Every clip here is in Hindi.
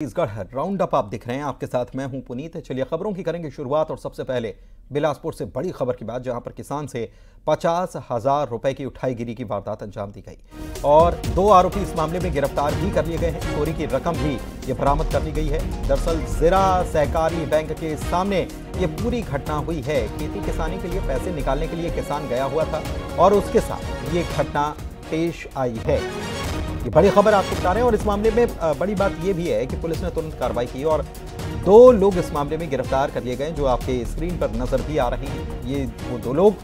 छत्तीसगढ़ राउंड अप आप दिख रहे हैं, आपके साथ मैं हूँ पुनीत। चलिए खबरों की करेंगे शुरुआत और सबसे पहले बिलासपुर से बड़ी खबर की बात, जहाँ पर किसान से पचास हज़ार रुपए की उठाईगिरी की वारदात अंजाम दी गई। और दो आरोपी इस मामले में गिरफ़्तार भी कर लिए गए हैं। चोरी की रकम भी ये बरामद कर ली गई है। दरअसल जिला सहकारी बैंक के सामने ये पूरी घटना हुई है। खेती किसानी के लिए पैसे निकालने के लिए किसान गया हुआ था और उसके साथ ये घटना पेश आई है। ये बड़ी खबर आपको बता रहे हैं और इस मामले में बड़ी बात यह भी है कि पुलिस ने तुरंत कार्रवाई की और दो लोग इस मामले में गिरफ़्तार कर लिए गए जो आपके स्क्रीन पर नज़र भी आ रहे हैं। ये वो दो लोग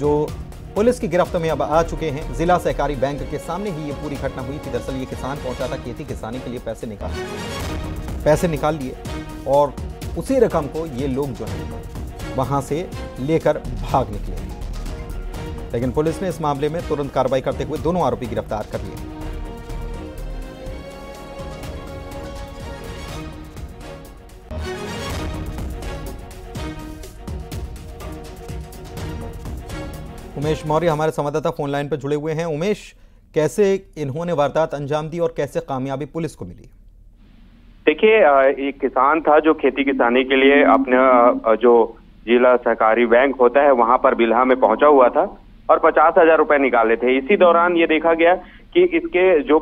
जो पुलिस की गिरफ्त में अब आ चुके हैं। जिला सहकारी बैंक के सामने ही ये पूरी घटना हुई थी। दरअसल ये किसान पहुँचा था, खेती किसानी के लिए पैसे निकाल पैसे निकाल लिए और उसी रकम को ये लोग जो है, वहाँ से लेकर भाग निकले। लेकिन पुलिस ने इस मामले में तुरंत कार्रवाई करते हुए दोनों आरोपी गिरफ़्तार कर लिए। उमेश मौर्य हमारे संवाददाता फ़ोन लाइन पर जुड़े हुए हैं। उमेश, कैसे इन्होंने वारदात अंजाम दी और कैसे कामयाबी पुलिस को मिली? देखिए एक किसान था जो खेती किसानी के लिए अपने जो जिला सहकारी बैंक होता है, वहाँ पर बिल्हा में पहुँचा हुआ था और पचास हज़ार रुपए निकाले थे। इसी दौरान ये देखा गया कि इसके जो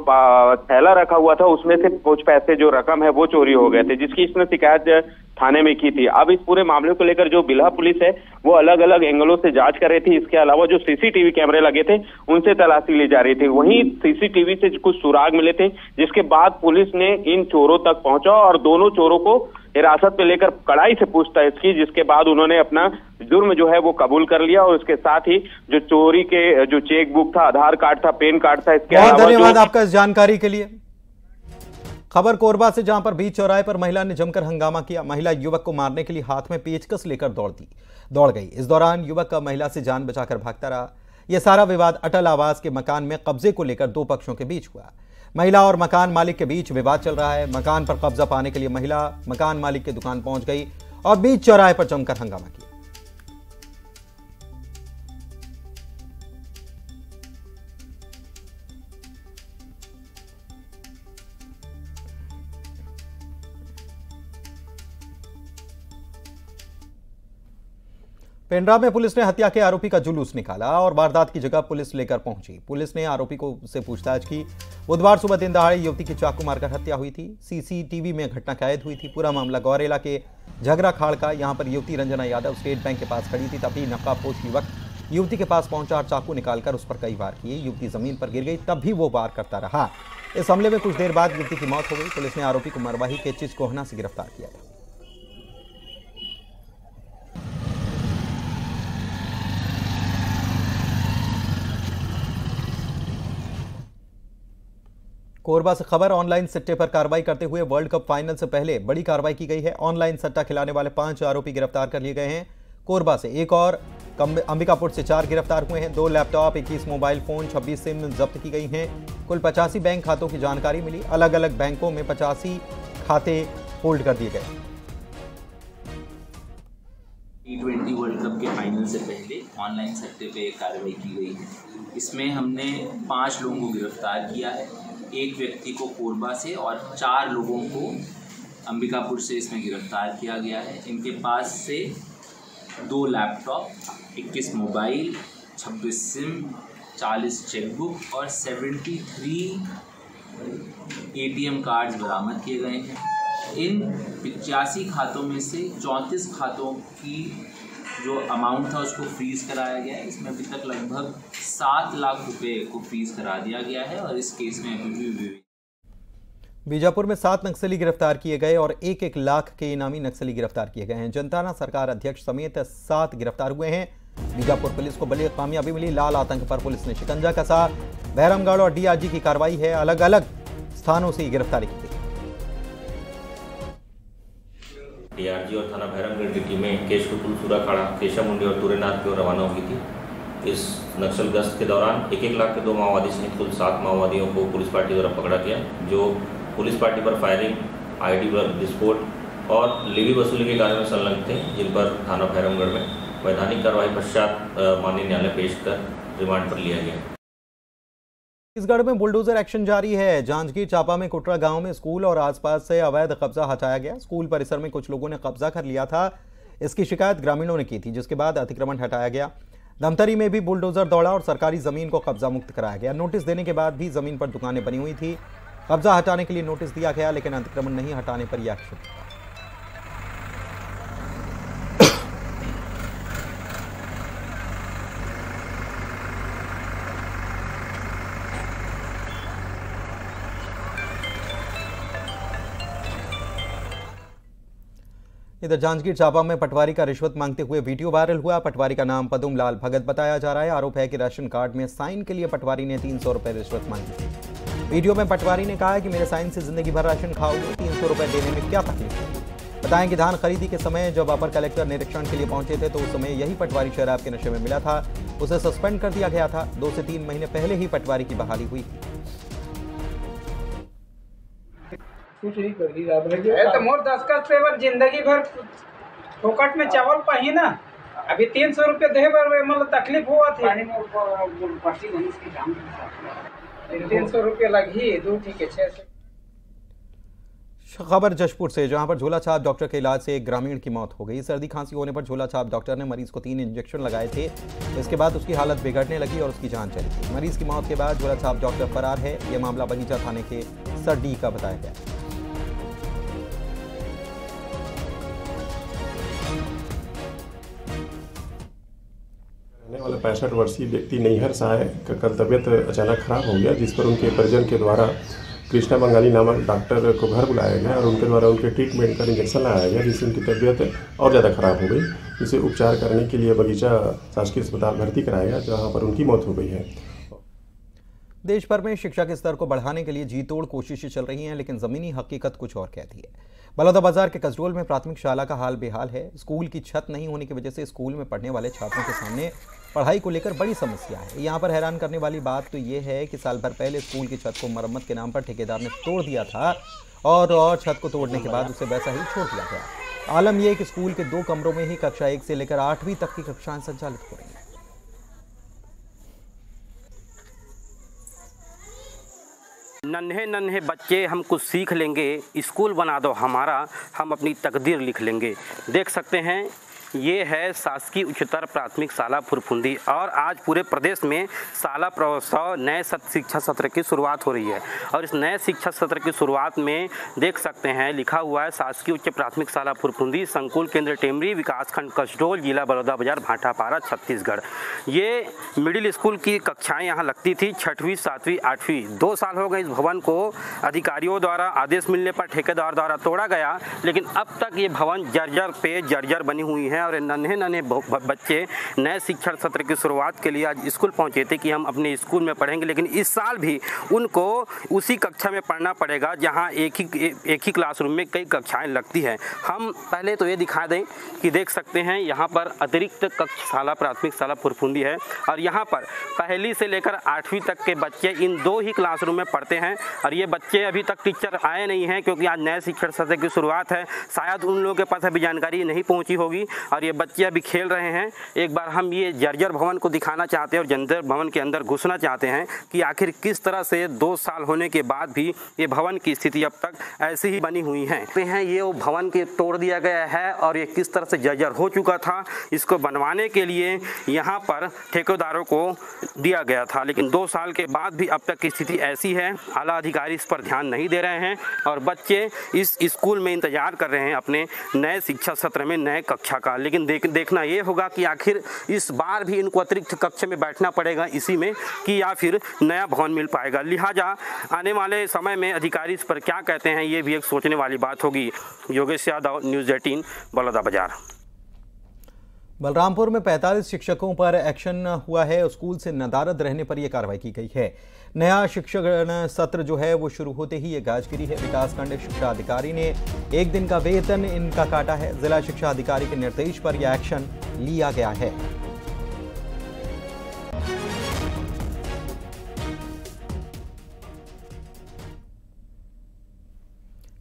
थैला रखा हुआ था उसमें से कुछ पैसे जो रकम है वो चोरी हो गए थे जिसकी इसने शिकायत थाने में की थी। अब इस पूरे मामले को लेकर जो बिल्हा पुलिस है वो अलग अलग एंगलों से जाँच कर रही थी। इसके अलावा जो सीसीटीवी कैमरे लगे थे उनसे तलाशी ली जा रही थी। वहीं सीसीटीवी से कुछ सुराग मिले थे जिसके बाद पुलिस ने इन चोरों तक पहुँचा और दोनों चोरों को हिरासत में लेकर कड़ाई से पूछताछ की जिसके बाद उन्होंने अपना जुर्म जो है वो कबूल कर लिया और उसके साथ ही जो चोरी के जो चेक बुक था आधार कार्ड था पेन कार्ड था इसके बहुत धन्यवाद आपका इस जानकारी के लिए। खबर कोरबा से जहाँ पर बीच चौराहे पर महिला ने जमकर हंगामा किया। महिला युवक को मारने के लिए हाथ में पेचकस लेकर दौड़ दी दौड़ गई। इस दौरान युवक का महिला से जान बचाकर भागता रहा। यह सारा विवाद अटल आवास के मकान में कब्जे को लेकर दो पक्षों के बीच हुआ। महिला और मकान मालिक के बीच विवाद चल रहा है। मकान पर कब्जा पाने के लिए महिला मकान मालिक की दुकान पहुँच गई और बीच चौराहे पर जमकर हंगामा किया। पेंड्रा में पुलिस ने हत्या के आरोपी का जुलूस निकाला और वारदात की जगह पुलिस लेकर पहुँची। पुलिस ने आरोपी को से पूछताछ की। बुधवार सुबह दिन दहाड़े युवती की चाकू मारकर हत्या हुई थी। सीसीटीवी में घटना कैद हुई थी। पूरा मामला गौरेला के झगरा खाड़ का। यहाँ पर युवती रंजना यादव स्टेट बैंक के पास खड़ी थी। तभी नकाबपोश युवक युवती के पास पहुँचा और चाकू निकालकर उस पर कई बार किए। युवती ज़मीन पर गिर गई। तब भी वो वार करता रहा। इस हमले में कुछ देर बाद युवती की मौत हो गई। पुलिस ने आरोपी को मरवाही के चिज कोहना से गिरफ़्तार किया था। कोरबा से खबर, ऑनलाइन सट्टे पर कार्रवाई करते हुए वर्ल्ड कप फाइनल से पहले बड़ी कार्रवाई की गई है। ऑनलाइन सट्टा खिलाने वाले पाँच आरोपी गिरफ़्तार कर लिए गए हैं। कोरबा से एक और अंबिकापुर से चार गिरफ़्तार हुए हैं। दो लैपटॉप इक्कीस मोबाइल फ़ोन, छब्बीस सिम जब्त की गई हैं। कुल पचासी बैंक खातों की जानकारी मिली। अलग अलग बैंकों में पचासी खाते होल्ड कर दिए गए। टी ट्वेंटी वर्ल्ड कप के फाइनल से पहले ऑनलाइन सट्टे पे कार्रवाई की गई है। इसमें हमने पाँच लोगों को गिरफ़्तार किया है। एक व्यक्ति को कोरबा से और चार लोगों को अंबिकापुर से इसमें गिरफ़्तार किया गया है। इनके पास से दो लैपटॉप, इक्कीस मोबाइल, छब्बीस सिम, चालीस चेकबुक और seventy three A T M cards बरामद किए गए हैं। इन पिचासी खातों में से चौंतीस खातों की जो अमाउंट था उसको फ्रीज कराया गया है। इसमें अभी तक लगभग सात लाख रुपए को फ्रीज करा दिया गया है और इस केस में अभी भी बीजापुर में सात नक्सली गिरफ़्तार किए गए और एक एक लाख के इनामी नक्सली गिरफ़्तार किए गए हैं। जनताना सरकार अध्यक्ष समेत सात गिरफ़्तार हुए हैं। बीजापुर पुलिस को बड़ी कामयाबी मिली। लाल आतंक पर पुलिस ने शिकंजा कसा। बहरमगढ़ और डीआरजी की कार्रवाई है। अलग अलग स्थानों से गिरफ्तारी की डीआरजी और थाना भैरमगढ़ की टीमें केशकुपुल सूराखाड़ा केशा मुंडी और तुरेनाथ की ओर रवाना हुई थी। इस नक्सल गश्त के दौरान एक एक लाख के दो माओवादी सहित कुल सात माओवादियों को पुलिस पार्टी द्वारा पकड़ा गया, जो पुलिस पार्टी पर फायरिंग, आईडी पर विस्फोट और लेवी वसूली के कार्य में संलग्न थे, जिन पर थाना भैरमगढ़ में वैधानिक कार्रवाई पश्चात माननीय न्यायालय पेश कर रिमांड पर लिया गया। छत्तीसगढ़ में बुलडोजर एक्शन जारी है। जांजगीर चांपा में कुटरा गाँव में स्कूल और आसपास से अवैध कब्जा हटाया गया। स्कूल परिसर में कुछ लोगों ने कब्जा कर लिया था। इसकी शिकायत ग्रामीणों ने की थी, जिसके बाद अतिक्रमण हटाया गया। धमतरी में भी बुलडोजर दौड़ा और सरकारी ज़मीन को कब्जा मुक्त कराया गया। नोटिस देने के बाद भी ज़मीन पर दुकानें बनी हुई थी। कब्जा हटाने के लिए नोटिस दिया गया, लेकिन अतिक्रमण नहीं हटाने पर यह एक्शन। इधर जांजगीर चांपा में पटवारी का रिश्वत मांगते हुए वीडियो वायरल हुआ। पटवारी का नाम पदुम लाल भगत बताया जा रहा है। आरोप है कि राशन कार्ड में साइन के लिए पटवारी ने तीन सौ रुपए रिश्वत मांगी। थी वीडियो में पटवारी ने कहा कि मेरे साइन से ज़िंदगी भर राशन खाओगे, तीन सौ रुपए देने में क्या तकलीफ़ है? बताएँ कि धान खरीदी के समय जब अपर कलेक्टर निरीक्षण के लिए पहुँचे थे तो उस समय यही पटवारी शराब के नशे में मिला था। उसे सस्पेंड कर दिया गया था। दो से तीन महीने पहले ही पटवारी की बहाली हुई। कुछ नहीं कर रह तो मोर दस्खत पेवर ज़िंदगी भर फोकट में चावल पाही ना अभी तीन सौ रुपये दे बर मतलब तकलीफ़ हुआ थी. तीन सौ रुपये लगी दो ठीक है छह सौ. खबर जशपुर से जहाँ पर झोला छाप डॉक्टर के इलाज से एक ग्रामीण की मौत हो गई। सर्दी खांसी होने पर झोला छाप डॉक्टर ने मरीज़ को तीन इंजेक्शन लगाए थे। इसके बाद उसकी हालत बिगड़ने लगी और उसकी जान चली गई। मरीज़ की मौत के बाद झोला छाप डॉक्टर फरार है। यह मामला बगीचा थाने के सर डी का बताया गया। रहने वाला पैंसठ वर्षीय व्यक्ति नैहर साय का कल तबियत अचानक खराब हो गया, जिस पर उनके परिजन के द्वारा कृष्णा बंगाली नामक डॉक्टर को घर बुलाया गया और उनके द्वारा उनके ट्रीटमेंट का इंजेक्शन लगाया गया, जिससे उनकी तबीयत और ज़्यादा खराब हो गई। जिसे उपचार करने के लिए बगीचा शासकीय अस्पताल भर्ती कराया गया, जहाँ पर उनकी मौत हो गई है। देश भर में शिक्षा के स्तर को बढ़ाने के लिए जी तोड़ कोशिशें चल रही हैं, लेकिन जमीनी हकीकत कुछ और कहती है। बलौदाबाजार के कसडोल में प्राथमिक शाला का हाल बेहाल है। स्कूल की छत नहीं होने की वजह से स्कूल में पढ़ने वाले छात्रों के सामने पढ़ाई को लेकर बड़ी समस्या है। यहाँ पर हैरान करने वाली बात तो ये है कि साल भर पहले स्कूल की छत को मरम्मत के नाम पर ठेकेदार ने तोड़ दिया था और और छत को तोड़ने के बाद उसे वैसा ही छोड़ दिया गया। आलम यह कि स्कूल के दो कमरों में ही कक्षा एक से लेकर आठवीं तक की कक्षाएँ संचालित हो रही हैं नन्हे नन्हे बच्चे हम कुछ सीख लेंगे, स्कूल बना दो, हमारा हम अपनी तकदीर लिख लेंगे। देख सकते हैं ये है शासकीय उच्चतर प्राथमिक शाला फुरफुंदी और आज पूरे प्रदेश में शाला प्रवोत्सव नए शिक्षा सत्र की शुरुआत हो रही है। और इस नए शिक्षा सत्र की शुरुआत में देख सकते हैं, लिखा हुआ है शासकीय उच्च प्राथमिक शाला फुरफुंदी, संकुल केंद्र, टेमरी विकासखंड, कसडोल, जिला बलौदा बाज़ार भाटापारा छत्तीसगढ़। ये मिडिल स्कूल की कक्षाएँ यहाँ लगती थी, छठवीं, सातवीं, आठवीं। दो साल हो गए इस भवन को अधिकारियों द्वारा आदेश मिलने पर ठेकेदार द्वारा तोड़ा गया, लेकिन अब तक ये भवन जर्जर पे जर्जर बनी हुई है और नन्हे नन्हे बच्चे नए शिक्षण सत्र की शुरुआत के लिए आज स्कूल पहुँचे थे कि हम अपने स्कूल में पढ़ेंगे, लेकिन इस साल भी उनको उसी कक्षा में पढ़ना पड़ेगा, जहाँ एक ही एक ही क्लासरूम में कई कक्षाएँ लगती हैं। हम पहले तो ये दिखा दें कि देख सकते हैं, यहाँ पर अतिरिक्त कक्षशाला, प्राथमिक शाला फुरफुंदी है, और यहाँ पर पहली से लेकर आठवीं तक के बच्चे इन दो ही क्लासरूम में पढ़ते हैं, और ये बच्चे अभी तक टीचर आए नहीं हैं, क्योंकि आज नए शिक्षण सत्र की शुरुआत है, शायद उन लोगों के पास अभी जानकारी नहीं पहुँची होगी। और ये बच्चे अभी खेल रहे हैं। एक बार हम ये जर्जर भवन को दिखाना चाहते हैं और जर्जर भवन के अंदर घुसना चाहते हैं कि आखिर किस तरह से दो साल होने के बाद भी ये भवन की स्थिति अब तक ऐसी ही बनी हुई है। तो हैं ये वो भवन के तोड़ दिया गया है और ये किस तरह से जर्जर हो चुका था, इसको बनवाने के लिए यहाँ पर ठेकेदारों को दिया गया था। लेकिन दो साल के बाद भी अब तक की स्थिति ऐसी है, आला अधिकारी इस पर ध्यान नहीं दे रहे हैं और बच्चे इस स्कूल में इंतज़ार कर रहे हैं अपने नए शिक्षा सत्र में, नए कक्षा का लेकिन देख, देखना ये होगा कि आखिर इस बार भी इनको अतिरिक्त कक्ष में बैठना पड़ेगा इसी में कि या फिर नया भवन मिल पाएगा। लिहाजा आने वाले समय में अधिकारी इस पर क्या कहते हैं, ये भी एक सोचने वाली बात होगी। योगेश यादव, न्यूज़ एटीन बलौदा बाज़ार बलरामपुर में 45 शिक्षकों पर एक्शन हुआ है। स्कूल से नदारद रहने पर यह कार्रवाई की गई है। नया शिक्षक सत्र जो है, वो शुरू होते ही ये गाजगिरी है। विकासखंड शिक्षा अधिकारी ने एक दिन का वेतन इनका काटा है। जिला शिक्षा अधिकारी के निर्देश पर यह एक्शन लिया गया है।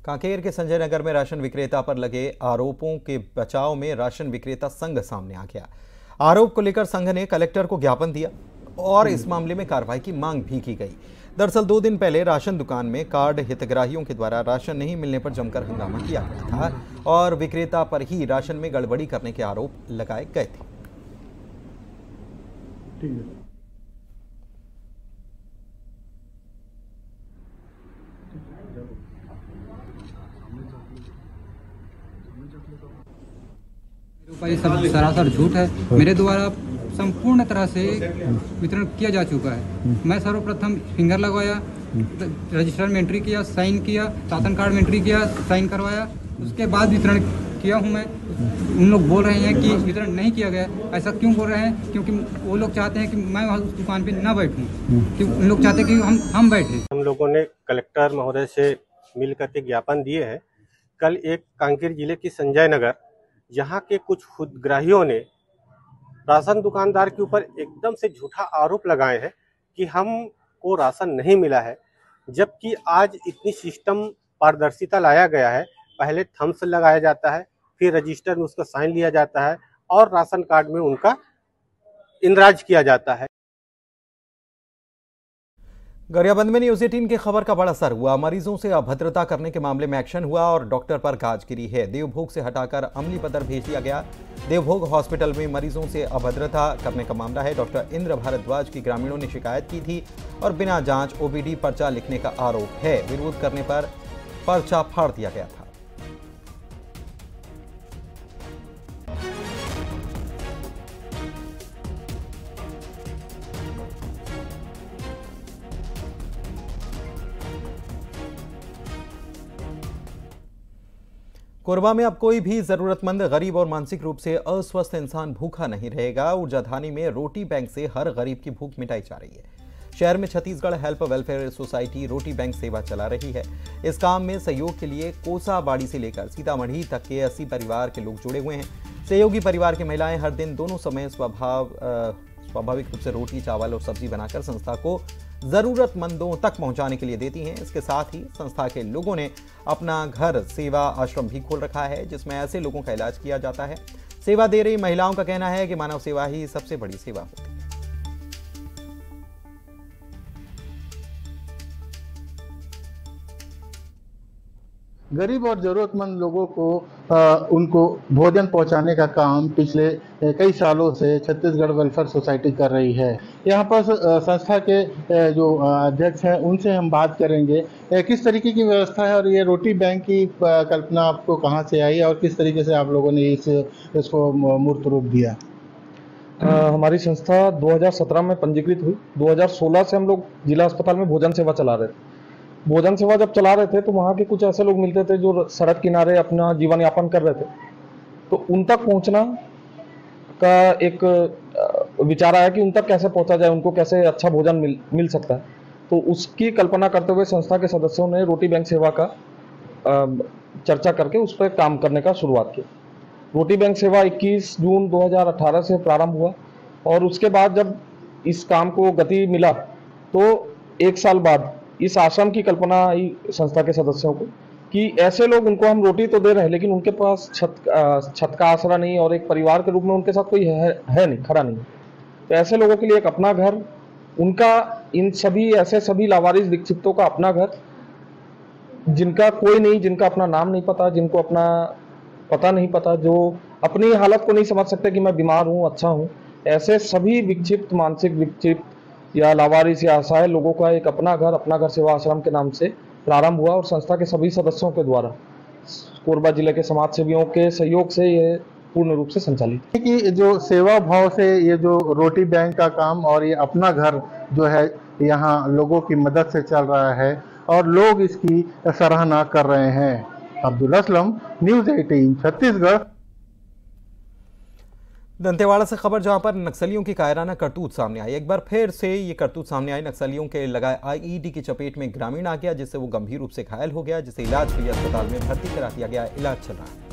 कांकेर के संजय नगर में राशन विक्रेता पर लगे आरोपों के बचाव में राशन विक्रेता संघ सामने आ गया। आरोप को लेकर संघ ने कलेक्टर को ज्ञापन दिया और इस मामले में कार्रवाई की मांग भी की गई। दरअसल दो दिन पहले राशन दुकान में कार्ड हितग्राहियों के द्वारा राशन नहीं मिलने पर जमकर हंगामा किया गया था और विक्रेता पर ही राशन में गड़बड़ी करने के आरोप लगाए गए थे। ये सब सरासर झूठ है। मेरे द्वारा संपूर्ण तरह से वितरण किया जा चुका है। मैं सर्वप्रथम फिंगर लगवाया रजिस्टर में एंट्री किया, साइन किया, राशन कार्ड में एंट्री किया, साइन करवाया, उसके बाद वितरण किया हूँ मैं। उन लोग बोल रहे हैं कि वितरण नहीं किया गया। ऐसा क्यों बोल रहे हैं? क्योंकि वो लोग चाहते हैं कि मैं वहाँ उस दुकान पे ना बैठूं। कि उन लोग चाहते हैं कि हम हम बैठे। हम लोगों ने कलेक्टर महोदय से मिल करके ज्ञापन दिए हैं। कल एक कांकेर ज़िले की संजय नगर यहाँ के कुछ खुदग्राहियों ने राशन दुकानदार के ऊपर एकदम से झूठा आरोप लगाए हैं कि हमको राशन नहीं मिला है, जबकि आज इतनी सिस्टम पारदर्शिता लाया गया है। पहले थम्स लगाया जाता है, फिर रजिस्टर में उसका साइन लिया जाता है और राशन कार्ड में उनका इंदराज किया जाता है। गरियाबंद में न्यूज़ एटीन की खबर का बड़ा असर हुआ। मरीजों से अभद्रता करने के मामले में एक्शन हुआ और डॉक्टर पर गाज गिरी है। देवभोग से हटाकर अमली पदर भेज दिया गया। देवभोग हॉस्पिटल में मरीजों से अभद्रता करने का मामला है। डॉक्टर इंद्र भारद्वाज की ग्रामीणों ने शिकायत की थी और बिना जाँच ओबीडी पर्चा लिखने का आरोप है। विरोध करने पर पर्चा फाड़ दिया गया था। कोरबा में अब कोई भी जरूरतमंद गरीब और मानसिक रूप से अस्वस्थ इंसान भूखा नहीं रहेगा। ऊर्जाधानी में रोटी बैंक से हर गरीब की भूख मिटाई जा रही है। शहर में Chhattisgarh help welfare society roti bank सेवा चला रही है। इस काम में सहयोग के लिए कोसाबाड़ी से लेकर सीतामढ़ी तक के अस्सी परिवार के लोग जुड़े हुए हैं। सहयोगी परिवार की महिलाएँ हर दिन दोनों समय स्वभाव स्वाभाविक रूप से रोटी, चावल और सब्ज़ी बनाकर संस्था को ज़रूरतमंदों तक पहुँचाने के लिए देती हैं। इसके साथ ही संस्था के लोगों ने अपना घर, सेवा आश्रम भी खोल रखा है, जिसमें ऐसे लोगों का इलाज किया जाता है। सेवा दे रही महिलाओं का कहना है कि मानव सेवा ही सबसे बड़ी सेवा होती है। गरीब और ज़रूरतमंद लोगों को आ, उनको भोजन पहुँचाने का काम पिछले कई सालों से छत्तीसगढ़ वेलफेयर सोसाइटी कर रही है। यहाँ पर संस्था के जो अध्यक्ष हैं उनसे हम बात करेंगे। किस तरीके की व्यवस्था है और ये रोटी बैंक की कल्पना आपको कहाँ से आई और किस तरीके से आप लोगों ने इस इसको मूर्त रूप दिया? आ, हमारी संस्था 2017 में पंजीकृत हुई। 2016 से हम लोग जिला अस्पताल में भोजन सेवा चला रहे थे। भोजन सेवा जब चला रहे थे तो वहाँ के कुछ ऐसे लोग मिलते थे जो सड़क किनारे अपना जीवन यापन कर रहे थे। तो उन तक पहुँचना का एक विचार आया कि उन तक कैसे पहुँचा जाए, उनको कैसे अच्छा भोजन मिल मिल सकता है। तो उसकी कल्पना करते हुए संस्था के सदस्यों ने रोटी बैंक सेवा का चर्चा करके उस पर काम करने का शुरुआत की। रोटी बैंक सेवा 21 जून 2018 से प्रारंभ हुआ और उसके बाद जब इस काम को गति मिला तो एक साल बाद इस आश्रम की कल्पना आई संस्था के सदस्यों को कि ऐसे लोग उनको हम रोटी तो दे रहे हैं लेकिन उनके पास छत छत का आसरा नहीं और एक परिवार के रूप में उनके साथ कोई है, है नहीं खड़ा नहीं। तो ऐसे लोगों के लिए एक अपना घर उनका इन सभी ऐसे सभी लावारिस विक्षिप्तों का अपना घर जिनका कोई नहीं जिनका अपना नाम नहीं पता जिनको अपना पता नहीं पता जो अपनी हालत को नहीं समझ सकते कि मैं बीमार हूँ अच्छा हूँ ऐसे सभी विक्षिप्त मानसिक विक्षिप्त या लावारिस या असहाय लोगों का एक अपना घर अपना घर सेवा आश्रम के नाम से प्रारंभ हुआ और संस्था के सभी सदस्यों के द्वारा, कोरबा ज़िले के समाज सेवियों के सहयोग से ये पूर्ण रूप से संचालित। कि जो सेवा भाव से ये जो रोटी बैंक का काम और ये अपना घर जो है, यहाँ लोगों की मदद से चल रहा है और लोग इसकी सराहना कर रहे हैं। Abdul Aslam, news eighteen, Chhattisgarh. Dantewada से खबर, जहाँ पर नक्सलियों की कायराना करतूत सामने आई। एक बार फिर से ये करतूत सामने आई। नक्सलियों के लगाए आईईडी की चपेट में ग्रामीण आ गया, जिससे वो गंभीर रूप से घायल हो गया, जिसे इलाज के लिए अस्पताल में भर्ती करा दिया गया। इलाज चल रहा है।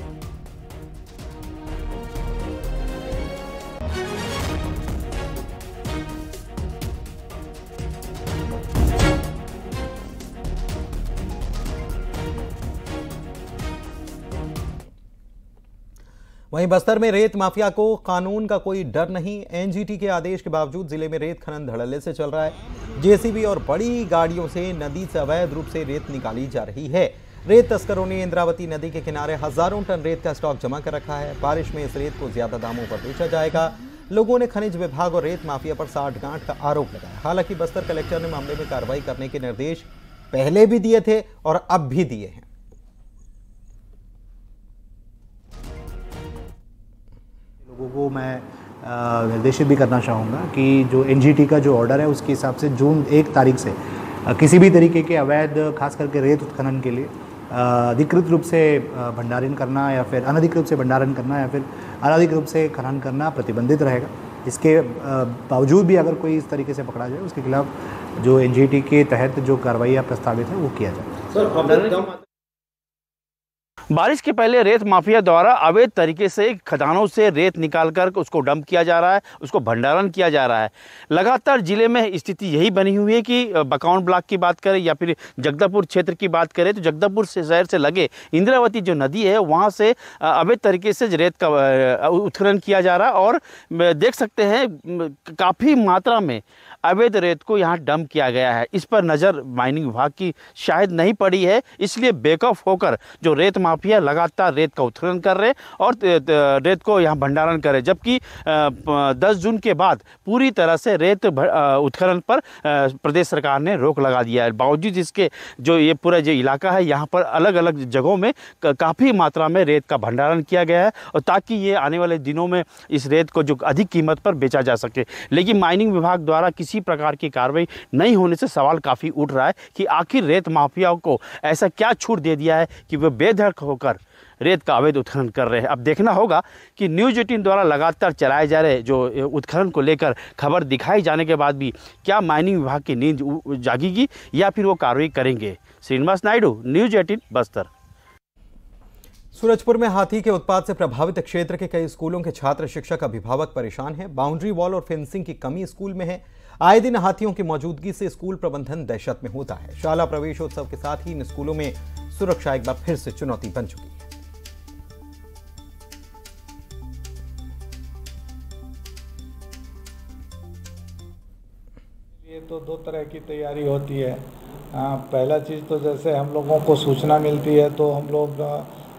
वहीं बस्तर में रेत माफिया को कानून का कोई डर नहीं, एनजीटी के आदेश के बावजूद ज़िले में रेत खनन धड़ल्ले से चल रहा है। जेसीबी और बड़ी गाड़ियों से नदी से अवैध रूप से रेत निकाली जा रही है। रेत तस्करों ने इंद्रावती नदी के किनारे हज़ारों टन रेत का स्टॉक जमा कर रखा है। बारिश में इस रेत को ज़्यादा दामों पर बेचा जाएगा। लोगों ने खनिज विभाग और रेत माफिया पर साठ गांठ का आरोप लगाया। हालाँकि बस्तर कलेक्टर ने मामले में कार्रवाई करने के निर्देश पहले भी दिए थे और अब भी दिए हैं। लोगों को मैं निर्देशित भी करना चाहूँगा कि जो एनजीटी का जो ऑर्डर है उसके हिसाब से जून एक तारीख से किसी भी तरीके के अवैध खास करके रेत उत्खनन के लिए अधिकृत रूप से भंडारण करना या फिर अनधिकृत रूप से भंडारण करना या फिर अनधिकृत रूप से खनन करना प्रतिबंधित रहेगा। इसके बावजूद भी अगर कोई इस तरीके से पकड़ा जाए उसके खिलाफ जो एनजीटी के तहत जो कार्रवाई प्रस्तावित है वो किया जाए। सर बारिश के पहले रेत माफिया द्वारा अवैध तरीके से खदानों से रेत निकालकर उसको डंप किया जा रहा है, उसको भंडारण किया जा रहा है। लगातार ज़िले में स्थिति यही बनी हुई है कि बकाउंट ब्लॉक की बात करें या फिर जगदलपुर क्षेत्र की बात करें तो जगदलपुर से शहर से लगे इंद्रावती जो नदी है, वहाँ से अवैध तरीके से रेत का उत्खनन किया जा रहा है और देख सकते हैं काफ़ी मात्रा में अवैध रेत को यहाँ डंप किया गया है। इस पर नज़र माइनिंग विभाग की शायद नहीं पड़ी है, इसलिए बेकअप होकर जो रेत माफिया लगातार रेत का उत्खनन कर रहे और रेत को यहाँ भंडारण कर रहे जबकि दस जून के बाद पूरी तरह से रेत उत्खनन पर प्रदेश सरकार ने रोक लगा दिया है। बावजूद इसके जो ये पूरा जो इलाका है, यहाँ पर अलग अलग जगहों में काफ़ी मात्रा में रेत का भंडारण किया गया है और ताकि ये आने वाले दिनों में इस रेत को जो अधिक कीमत पर बेचा जा सके। लेकिन माइनिंग विभाग द्वारा किसी किसी प्रकार की कार्रवाई नहीं होने से सवाल काफ़ी उठ रहा है कि आखिर रेत माफियाओं को ऐसा क्या छूट दे दिया है कि वे बेधड़क होकर रेत का अवैध उत्खनन कर रहे हैं। अब देखना होगा कि न्यूज़ एटीन द्वारा लगातार चलाए जा रहे जो उत्खनन को लेकर खबर दिखाई जाने के बाद भी क्या माइनिंग विभाग की नींद जागेगी या फिर वो कार्रवाई करेंगे? Srinivas Naidu, news eighteen, Bastar. Surajpur में हाथी के उत्पाद से प्रभावित क्षेत्र के कई स्कूलों के छात्र शिक्षक अभिभावक परेशान हैं। बाउंड्री वॉल और फेंसिंग की कमी स्कूल में है। आए दिन हाथियों की मौजूदगी से स्कूल प्रबंधन दहशत में होता है। शाला प्रवेशोत्सव के साथ ही इन स्कूलों में सुरक्षा एक बार फिर से चुनौती बन चुकी है। ये तो दो तरह की तैयारी होती है। आ, पहला चीज़ तो जैसे हम लोगों को सूचना मिलती है तो हम लोग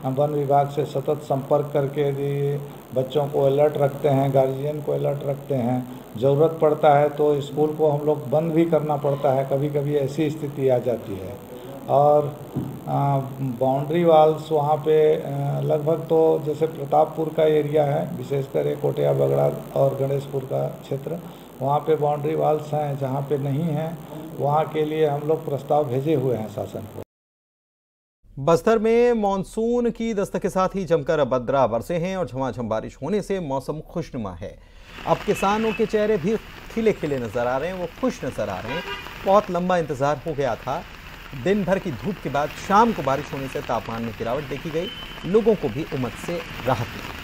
वन विभाग से सतत संपर्क करके यदि बच्चों को अलर्ट रखते हैं गार्जियन को अलर्ट रखते हैं। ज़रूरत पड़ता है तो स्कूल को हम लोग बंद भी करना पड़ता है। कभी कभी ऐसी स्थिति आ जाती है। और बाउंड्री वाल्स वहाँ पे लगभग तो जैसे प्रतापपुर का एरिया है, विशेषकर कोटिया, बगड़ा और गणेशपुर का क्षेत्र, वहाँ पे बाउंड्री वाल्स हैं। जहाँ पे नहीं हैं, वहाँ के लिए हम लोग प्रस्ताव भेजे हुए हैं शासन को। बस्तर में मानसून की दस्तक के साथ ही जमकर बद्रा बरसे हैं और झमाझम बारिश होने से मौसम खुशनुमा है। अब किसानों के चेहरे भी खिले खिले नज़र आ रहे हैं, वो खुश नज़र आ रहे हैं। बहुत लंबा इंतज़ार हो गया था। दिन भर की धूप के बाद शाम को बारिश होने से तापमान में गिरावट देखी गई। लोगों को भी उमस से राहत मिली।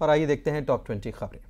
और आइए देखते हैं टॉप ट्वेंटी खबरें।